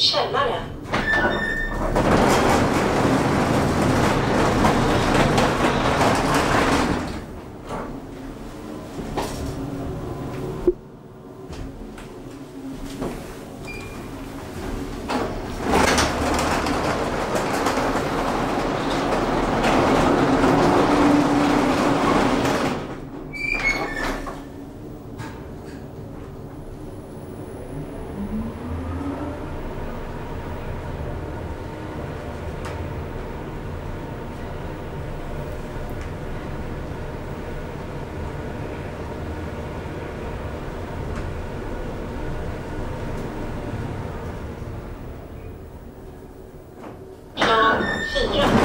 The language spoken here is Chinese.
Shut. 是因为